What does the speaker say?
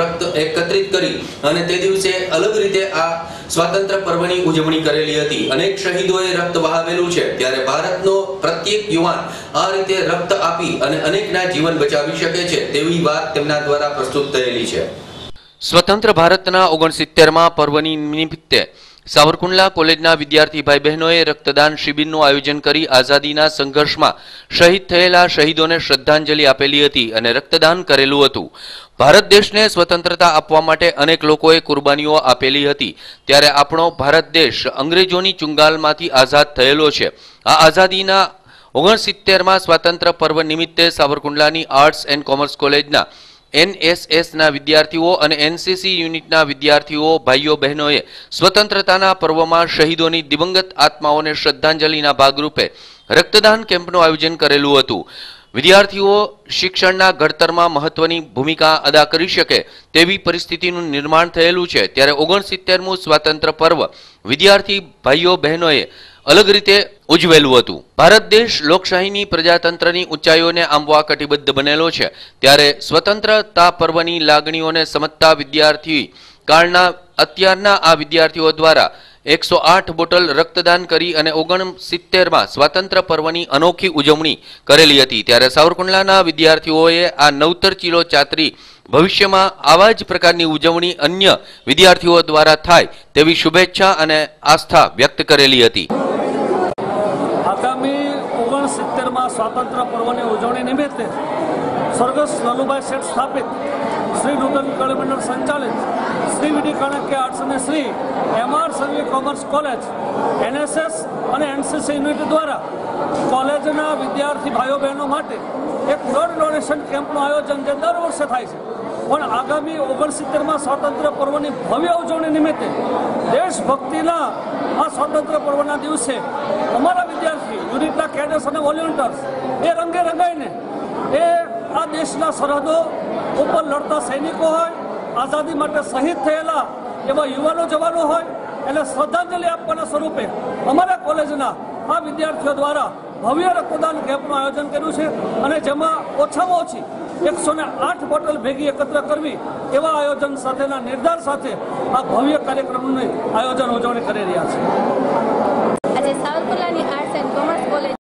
રક્ત એકત્રિત કરી અને તે દિવસે અલગ રીતે આ સ્વાતંત્ર્ય પર્વની ઉજવણી કરેલી હતી. અનેક શહીદોએ રક્ત વહાવેલું છે. ત્યારે ભારતનો પ્રત્યેક યુવાન આ રીતે રક્ત આપી અને અનેકના જીવન બચાવી શકે છે તેવી વાત તેમના દ્વારા પ્રસ્તુત થયેલી છે. સ્વતંત્ર ભારતના ઓગણસિત્તેરમાં પર્વની નિમિત્તે સાવરકુંડલા કોલેજના વિદ્યાર્થી ભાઈ બહેનોએ રક્તદાન શિબિરનું આયોજન કરી આઝાદીના સંઘર્ષમાં શહીદ થયેલા શહીદોને શ્રદ્ધાંજલિ આપેલી હતી અને રક્તદાન કરેલું હતું. ભારત દેશને સ્વતંત્રતા આપવા માટે અનેક લોકોએ કુરબાનીઓ આપેલી હતી. ત્યારે આપણો ભારત દેશ અંગ્રેજોની ચુંગાલમાંથી આઝાદ થયેલો છે. આ આઝાદીના ઓગણસિત્તેરમાં સ્વાતંત્ર્ય પર્વ નિમિત્તે સાવરકુંડલાની આર્ટ્સ એન્ડ કોમર્સ કોલેજના એનએસએસના વિદ્યાર્થીઓ અને એનસીસી યુનિટના વિદ્યાર્થીઓ, ભાઈઓ, બહેનોએ સ્વતંત્રતાના પર્વમાં શહીદોની દિવંગત આત્માઓને શ્રદ્ધાંજલિના ભાગરૂપે રક્તદાન કેમ્પનું આયોજન કરેલું હતું. વિદ્યાર્થીઓ શિક્ષણના ઘડતરમાં મહત્વની ભૂમિકા અદા કરી શકે તેવી પરિસ્થિતિનું નિર્માણ થયેલું છે. ત્યારે ઓગણસિત્તેરમું સ્વાતંત્ર્ય પર્વ વિદ્યાર્થી ભાઈઓ, બહેનોએ અલગ રીતે ઉજવેલું હતું. ભારત દેશ લોકશાહીની પ્રજાતંત્રની ઊંચાઈઓને આંબવા કટિબદ્ધ બનેલો છે. ત્યારે સ્વતંત્રતા પર્વની લાગણીઓને સમજતા વિદ્યાર્થી કાળના, અત્યારના આ વિદ્યાર્થીઓ દ્વારા એકસો આઠ બોટલ રક્તદાન કરી અને ઓગણસિત્તેરમાં સ્વાતંત્ર્ય પર્વની અનોખી ઉજવણી કરેલી હતી. ત્યારે સાવરકુંડલાના વિદ્યાર્થીઓએ આ નવતર ચીલો ચાતરી ભવિષ્યમાં આવા જ પ્રકારની ઉજવણી અન્ય વિદ્યાર્થીઓ દ્વારા થાય તેવી શુભેચ્છા અને આસ્થા વ્યક્ત કરેલી હતી આગામી ઓગણસિત્તેરમાં સ્વાતંત્ર્ય પર્વની ઉજવણી નિમિત્તે સ્વર્ગસ્થ લલુભાઈ શેઠ સ્થાપિત. શ્રી નૂતન કળમંડળ સંચાલિત. શ્રી વિડી કાણક્ય આર્ટ્સ અને Shri MR Sanghvi commerce college, NSS અને એનસીસી યુનિટ દ્વારા કોલેજના વિદ્યાર્થી ભાઈઓ બહેનો માટે એક બ્લડ ડોનેશન કેમ્પનું આયોજન જે દર વર્ષે થાય છે. પણ આગામી ઓગણસિત્તેરમાં સ્વાતંત્ર્ય પર્વની ભવ્ય ઉજવણી નિમિત્તે દેશભક્તિના આ સ્વાતંત્ર્ય પર્વના દિવસે અમારા વિદ્યાર્થી, યુનિટના કેડર્સ અને વોલ્યુન્ટર્સ એ રંગે રંગાઈને, એ આ દેશના સરહદો ઉપર લડતા સૈનિકો હોય, આઝાદી માટે શહીદ થયેલા એવા યુવાનો જવાનો હોય, એને શ્રદ્ધાંજલિ આપવાના સ્વરૂપે અમારા કોલેજના આ વિદ્યાર્થીઓ દ્વારા ભવ્ય રક્તદાન કેમ્પનું આયોજન કર્યું છે અને જેમાં ઓછામાં ઓછી એકસો ને આઠ બોટલ ભેગી એકત્ર કરવી એવા આયોજન સાથેના નિર્ધાર સાથે આ ભવ્ય કાર્યક્રમનું આયોજન ઉજવણી કરી રહ્યા છે. આજે સાવરકુંડલાની